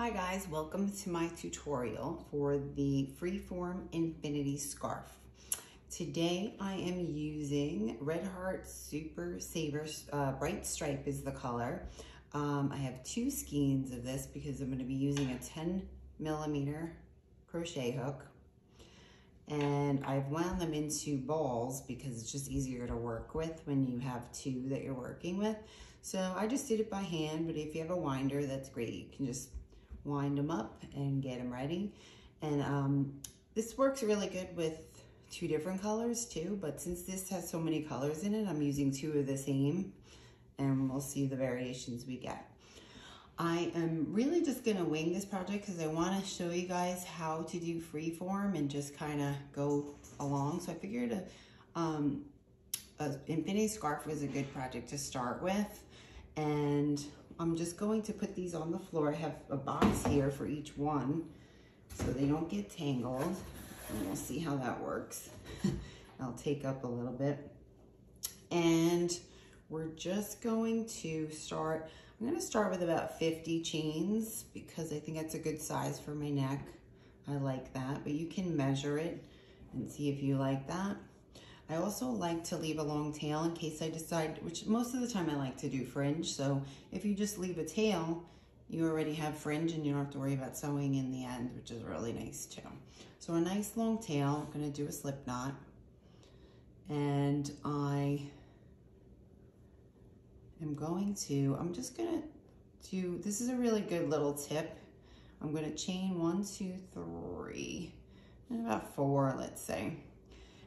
Hi guys, welcome to my tutorial for the Freeform Infinity Scarf. Today I am using Red Heart Super Saver uh, Bright Stripe is the color. Um, I have two skeins of this because I'm going to be using a 10 millimeter crochet hook and I've wound them into balls because it's just easier to work with when you have two that you're working with. So I just did it by hand, but if you have a winder, that's great. You can just wind them up and get them ready. And um, this works really good with two different colors too, but since this has so many colors in it, I'm using two of the same and we'll see the variations we get. I am really just gonna wing this project because I wanna show you guys how to do freeform and just kind of go along. So I figured a, um, a infinity scarf was a good project to start with. And I'm just going to put these on the floor. I have a box here for each one so they don't get tangled. And we'll see how that works. I'll take up a little bit. And we're just going to start, I'm gonna start with about 50 chains because I think that's a good size for my neck. I like that, but you can measure it and see if you like that. I also like to leave a long tail in case I decide, which most of the time I like to do fringe. So if you just leave a tail, you already have fringe and you don't have to worry about sewing in the end, which is really nice too. So a nice long tail, I'm gonna do a slip knot. And I am going to, I'm just gonna do, this is a really good little tip. I'm gonna chain one, two, three, and about four, let's say.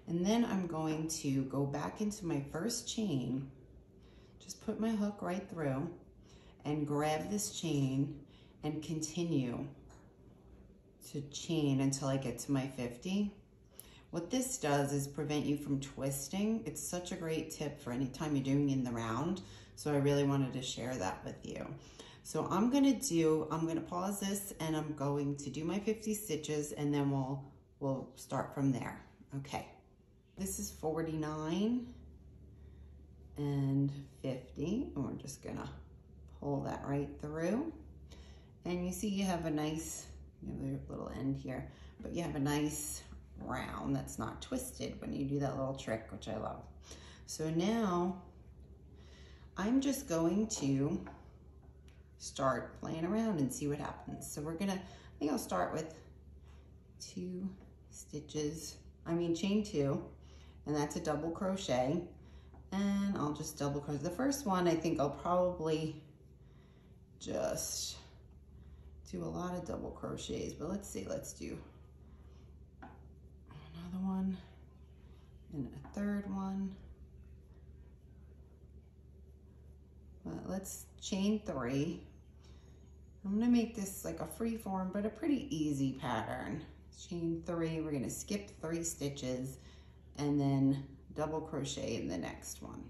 And then I'm going to go back into my first chain, just put my hook right through and grab this chain and continue to chain until I get to my 50. What this does is prevent you from twisting. It's such a great tip for any time you're doing in the round. So I really wanted to share that with you. So I'm gonna do, I'm gonna pause this and I'm going to do my 50 stitches and then we'll, we'll start from there. Okay. This is 49 and 50. And we're just gonna pull that right through. And you see you have a nice, you little end here, but you have a nice round that's not twisted when you do that little trick, which I love. So now I'm just going to start playing around and see what happens. So we're gonna, I think I'll start with two stitches, I mean chain two, and that's a double crochet. And I'll just double crochet. The first one, I think I'll probably just do a lot of double crochets, but let's see, let's do another one and a third one. But let's chain three. I'm gonna make this like a free form, but a pretty easy pattern. Chain three, we're gonna skip three stitches and then double crochet in the next one.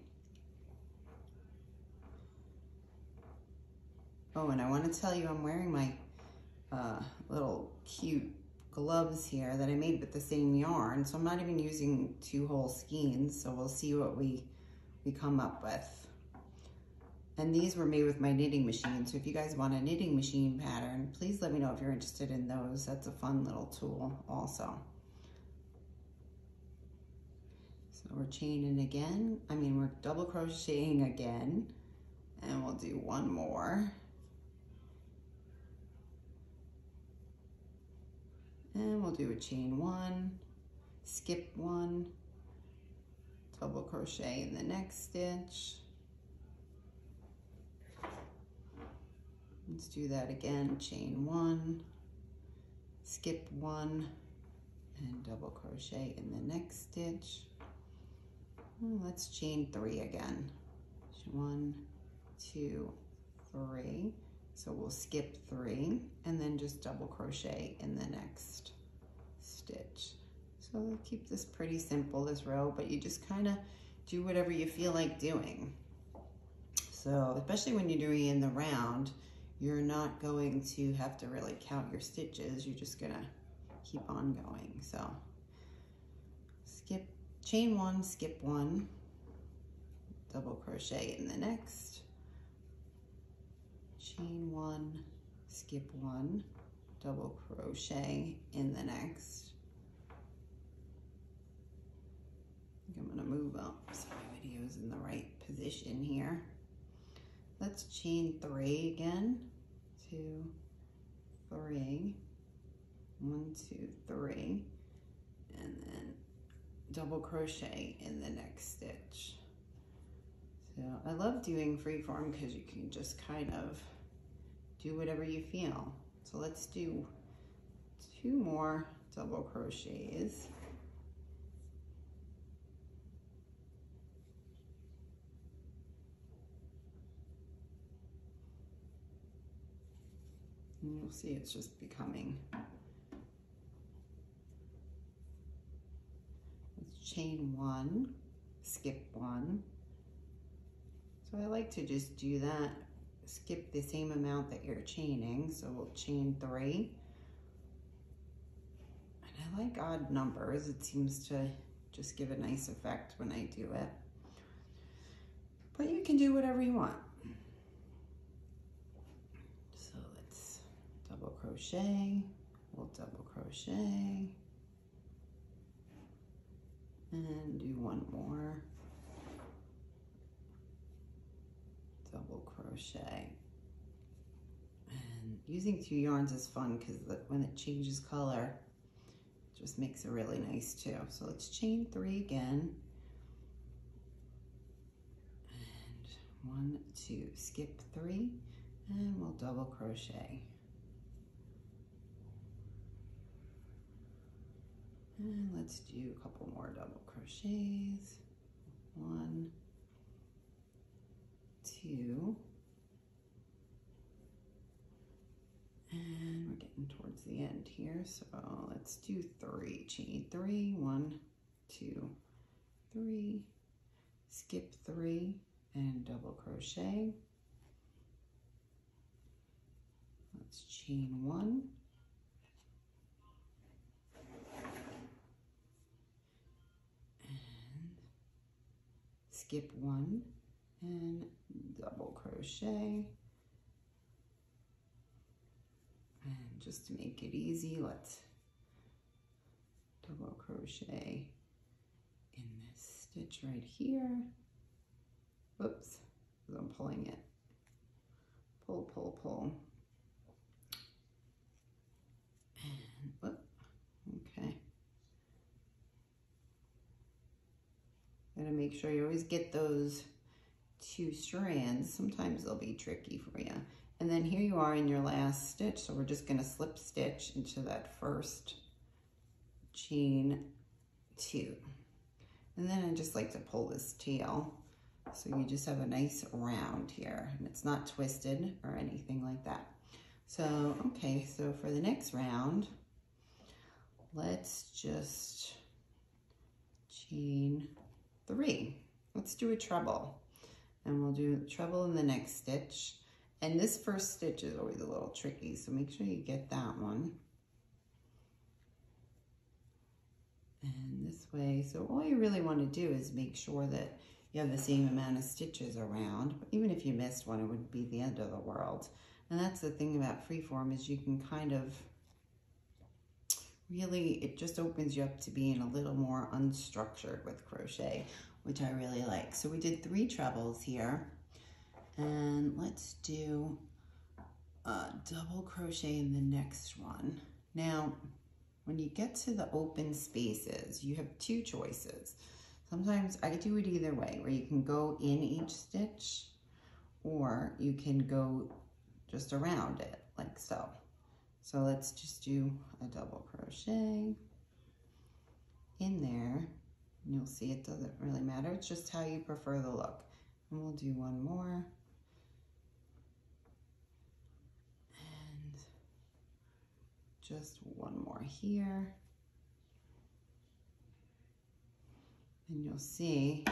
Oh, and I want to tell you I'm wearing my uh, little cute gloves here that I made with the same yarn. So I'm not even using two whole skeins. So we'll see what we, we come up with. And these were made with my knitting machine. So if you guys want a knitting machine pattern, please let me know if you're interested in those. That's a fun little tool also. So we're chaining again. I mean, we're double crocheting again. And we'll do one more. And we'll do a chain one, skip one, double crochet in the next stitch. Let's do that again, chain one, skip one, and double crochet in the next stitch. Let's chain three again. One, two, three. So we'll skip three and then just double crochet in the next stitch. So keep this pretty simple, this row, but you just kind of do whatever you feel like doing. So especially when you're doing in the round, you're not going to have to really count your stitches. You're just gonna keep on going. So skip chain one, skip one, double crochet in the next, chain one, skip one, double crochet in the next. I I'm gonna move up so my video's in the right position here. Let's chain three again, two, three, one, two, three, and then double crochet in the next stitch. So I love doing freeform because you can just kind of do whatever you feel. So let's do two more double crochets. And you'll see it's just becoming. Let's chain one, skip one. So I like to just do that, skip the same amount that you're chaining. So we'll chain three. And I like odd numbers. It seems to just give a nice effect when I do it. But you can do whatever you want. So let's double crochet, we'll double crochet, and do one more, double crochet. And using two yarns is fun because when it changes color, it just makes it really nice too. So let's chain three again. And one, two, skip three, and we'll double crochet. And let's do a couple more double crochets. One, two, and we're getting towards the end here. So let's do three, chain three, one, two, three, skip three, and double crochet. Let's chain one, skip one and double crochet. And just to make it easy, let's double crochet in this stitch right here. Oops, I'm pulling it. Pull, pull, pull. Gotta make sure you always get those two strands. Sometimes they'll be tricky for you. And then here you are in your last stitch. So we're just gonna slip stitch into that first chain two. And then I just like to pull this tail. So you just have a nice round here and it's not twisted or anything like that. So, okay, so for the next round, let's just chain three. Let's do a treble. And we'll do treble in the next stitch. And this first stitch is always a little tricky, so make sure you get that one. And this way, so all you really want to do is make sure that you have the same amount of stitches around. Even if you missed one, it wouldn't be the end of the world. And that's the thing about freeform is you can kind of really, it just opens you up to being a little more unstructured with crochet, which I really like. So we did three trebles here. And let's do a double crochet in the next one. Now, when you get to the open spaces, you have two choices. Sometimes I do it either way, where you can go in each stitch, or you can go just around it, like so. So let's just do a double crochet in there. You'll see it doesn't really matter. It's just how you prefer the look. And we'll do one more. And just one more here. And you'll see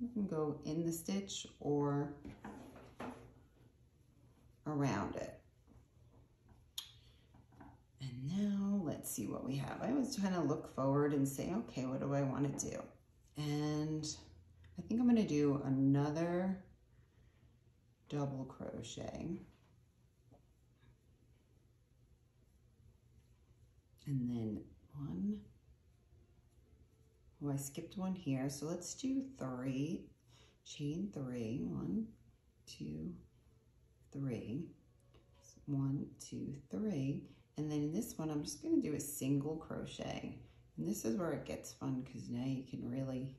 you can go in the stitch or around it. And now let's see what we have. I was trying to look forward and say, okay, what do I want to do? And I think I'm going to do another double crochet. And then one. Oh, I skipped one here. So let's do three, chain three. One, two, three. One, two, three. And then in this one, I'm just gonna do a single crochet. And this is where it gets fun because now you can really,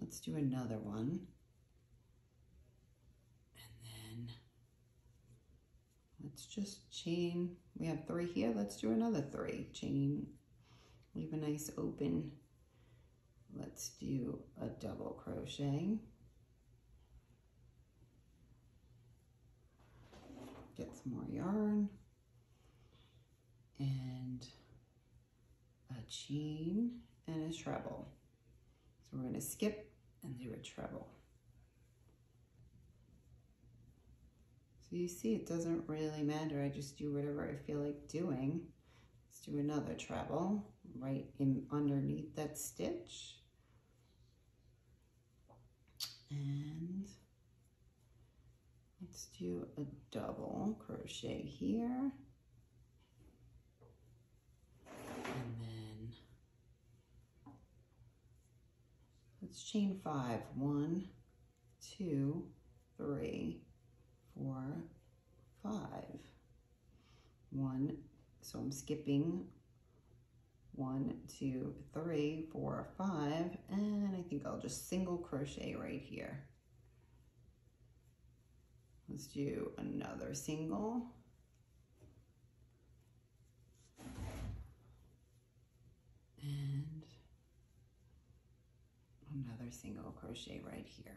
let's do another one. And then let's just chain, we have three here, let's do another three. Chain, leave a nice open. Let's do a double crochet. Get some more yarn and a chain and a treble. So we're going to skip and do a treble. So you see it doesn't really matter. I just do whatever I feel like doing. Let's do another treble right in underneath that stitch. And let's do a double crochet here. Let's chain five. One, two, three, four, five. One, so I'm skipping one, two, three, four, five, and I think I'll just single crochet right here. Let's do another single. Another single crochet right here.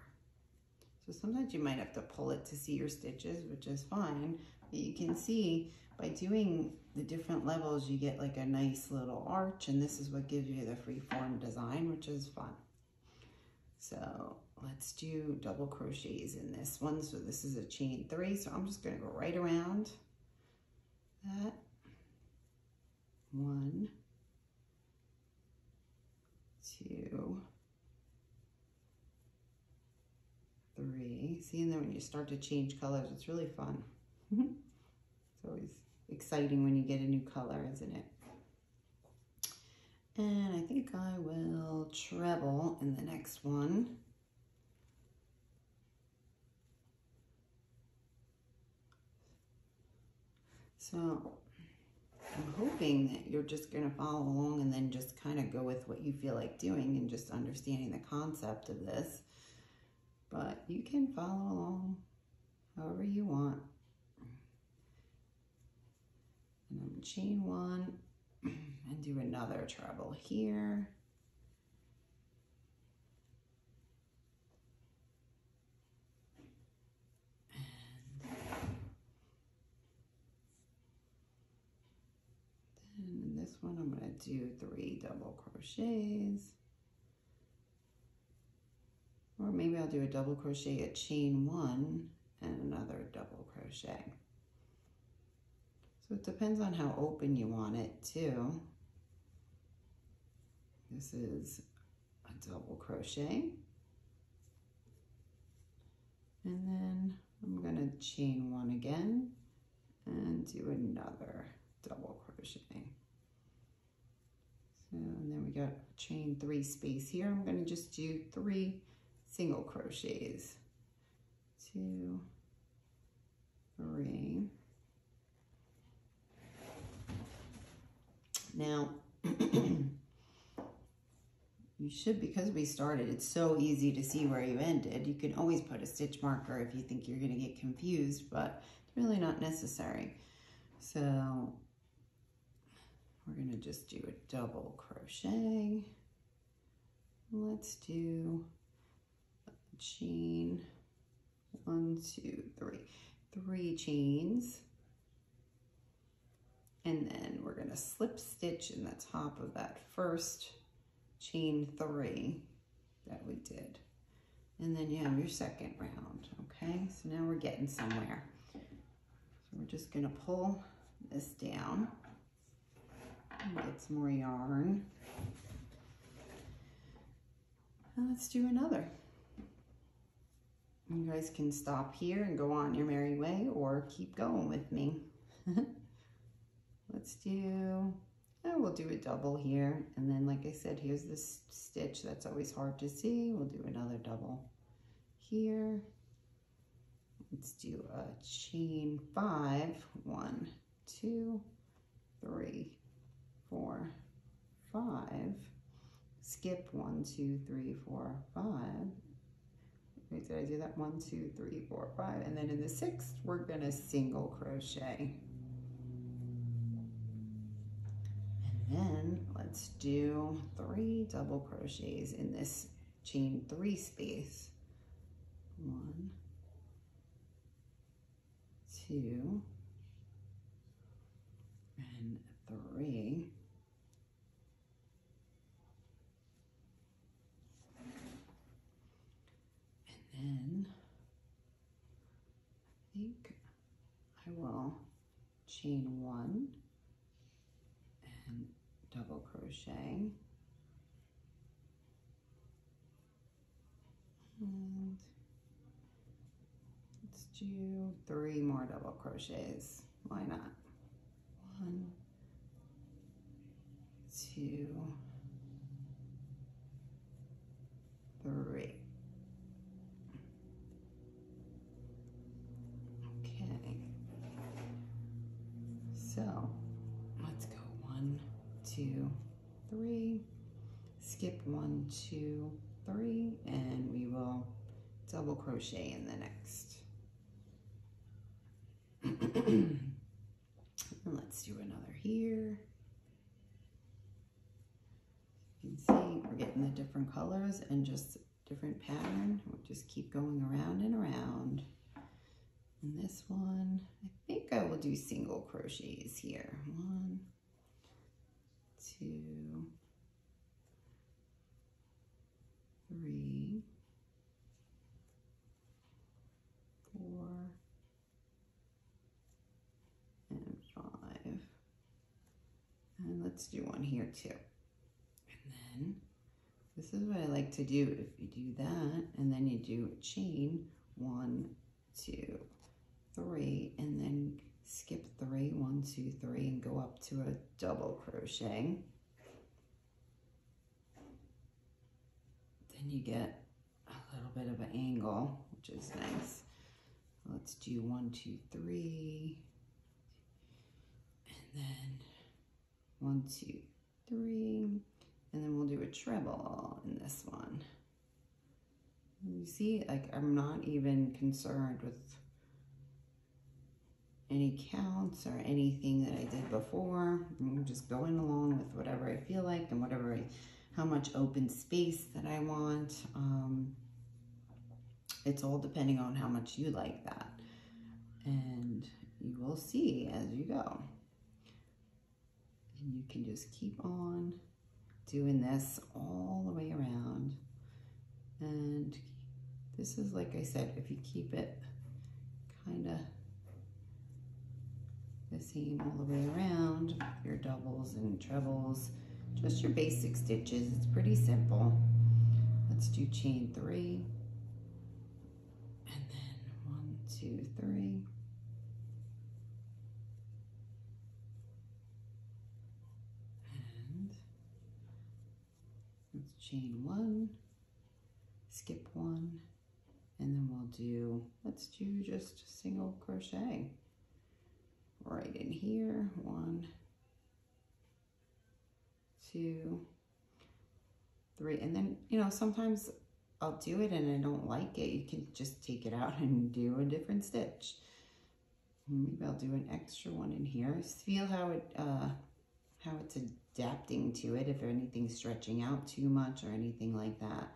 So sometimes you might have to pull it to see your stitches, which is fine, but you can see by doing the different levels, you get like a nice little arch, and this is what gives you the freeform design, which is fun. So let's do double crochets in this one. So this is a chain three, so I'm just gonna go right around that. One, two, three. See, and then when you start to change colors, it's really fun. Mm-hmm. it's always exciting when you get a new color, isn't it? And I think I will treble in the next one. So I'm hoping that you're just going to follow along and then just kind of go with what you feel like doing and just understanding the concept of this but you can follow along however you want. And I'm chain one and do another treble here. And in this one, I'm going to do three double crochets. Or maybe I'll do a double crochet at chain one and another double crochet. So it depends on how open you want it too. This is a double crochet. And then I'm gonna chain one again and do another double crochet. So, and then we got chain three space here. I'm gonna just do three single crochets. Two, three. Now, you should, because we started, it's so easy to see where you ended. You can always put a stitch marker if you think you're gonna get confused, but it's really not necessary. So we're gonna just do a double crochet. Let's do chain, one, two, three, three chains. And then we're gonna slip stitch in the top of that first chain three that we did. And then you have your second round, okay? So now we're getting somewhere. So we're just gonna pull this down and get some more yarn. And let's do another. You guys can stop here and go on your merry way or keep going with me. Let's do And we'll do a double here. And then, like I said, here's this stitch. That's always hard to see. We'll do another double here. Let's do a chain five. One, two, three, four, five. Skip one, two, three, four, five. Did I do that? One, two, three, four, five. And then in the sixth, we're gonna single crochet. And then let's do three double crochets in this chain three space. One, two, and three. Then I think I will chain one and double crochet. And let's do three more double crochets. Why not? One, two, three. Okay. So let's go one, two, three, skip one, two, three, and we will double crochet in the next. let's do another here. You can see we're getting the different colors and just different pattern. We'll just keep going around and around. And this one, I think I will do single crochets here. One, two, three, four, and five. And let's do one here too. And then this is what I like to do. If you do that, and then you do a chain, one, two, three, and then skip three, one, two, three, and go up to a double crochet. Then you get a little bit of an angle, which is nice. Let's do one, two, three, and then one, two, three, and then we'll do a treble in this one. You see, like I'm not even concerned with any counts or anything that I did before. I'm just going along with whatever I feel like and whatever I, how much open space that I want. Um, it's all depending on how much you like that. And you will see as you go. And you can just keep on doing this all the way around. And this is, like I said, if you keep it kind of the same all the way around, your doubles and trebles, just your basic stitches. It's pretty simple. Let's do chain three. And then one, two, three. And let's chain one, skip one, and then we'll do, let's do just single crochet right in here. One, two, three. And then, you know, sometimes I'll do it and I don't like it. You can just take it out and do a different stitch. Maybe I'll do an extra one in here. Just feel how it, uh, how it's adapting to it, if anything's stretching out too much or anything like that.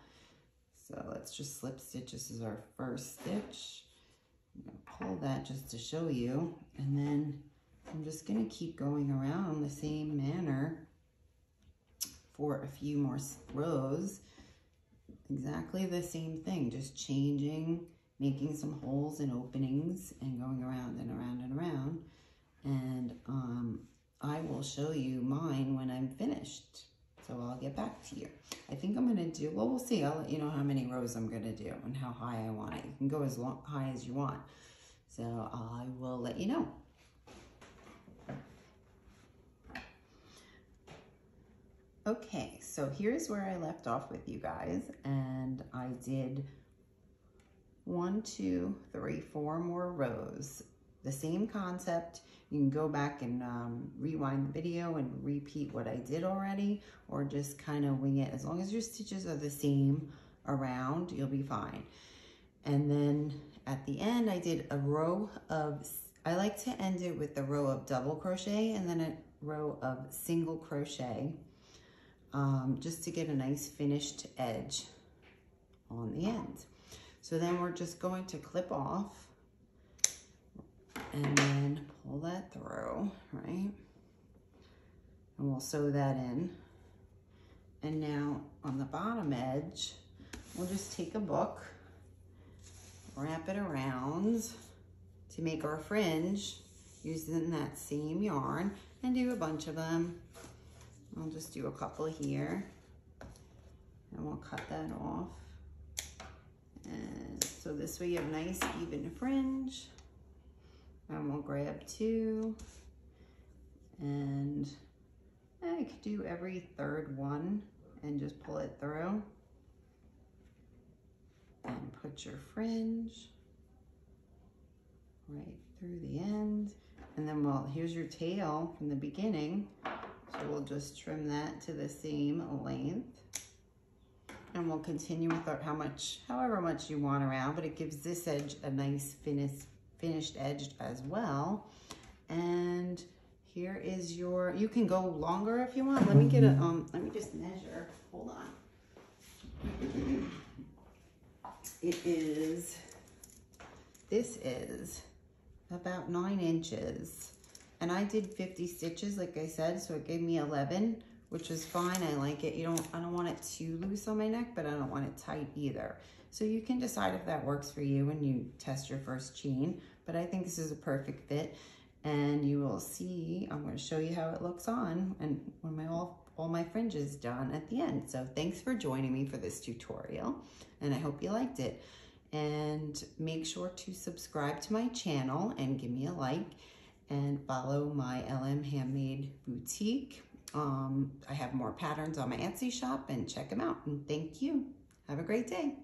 So let's just slip stitch. This is our first stitch. Pull that just to show you. And then I'm just going to keep going around the same manner for a few more rows. Exactly the same thing, just changing, making some holes and openings and going around and around and around. And um, I will show you mine when I'm finished. So I'll get back to you. I think I'm going to do, well, we'll see. I'll let you know how many rows I'm going to do and how high I want it. You can go as long, high as you want. So I will let you know. Okay, so here's where I left off with you guys and I did one, two, three, four more rows. The same concept. You can go back and um, rewind the video and repeat what I did already or just kind of wing it. As long as your stitches are the same around, you'll be fine. And then at the end, I did a row of, I like to end it with a row of double crochet and then a row of single crochet um, just to get a nice finished edge on the end. So then we're just going to clip off and then pull that through, right? And we'll sew that in. And now on the bottom edge, we'll just take a book, wrap it around to make our fringe using that same yarn and do a bunch of them. I'll just do a couple here and we'll cut that off. And so this way you have nice even fringe. And we'll grab two. And I could do every third one and just pull it through. And put your fringe right through the end. And then, well, here's your tail from the beginning. So we'll just trim that to the same length. And we'll continue with our, how much, however much you want around, but it gives this edge a nice finished, finished edge as well. And here is your, you can go longer if you want. Let me get a, um, let me just measure. Hold on. It is, this is about nine inches. And I did 50 stitches, like I said, so it gave me 11, which is fine. I like it. You don't, I don't want it too loose on my neck, but I don't want it tight either. So you can decide if that works for you when you test your first chain, but I think this is a perfect fit. And you will see, I'm gonna show you how it looks on and when my all, all my fringes done at the end. So thanks for joining me for this tutorial and I hope you liked it. And make sure to subscribe to my channel and give me a like and follow my LM Handmade Boutique. Um, I have more patterns on my Etsy shop and check them out. And thank you. Have a great day.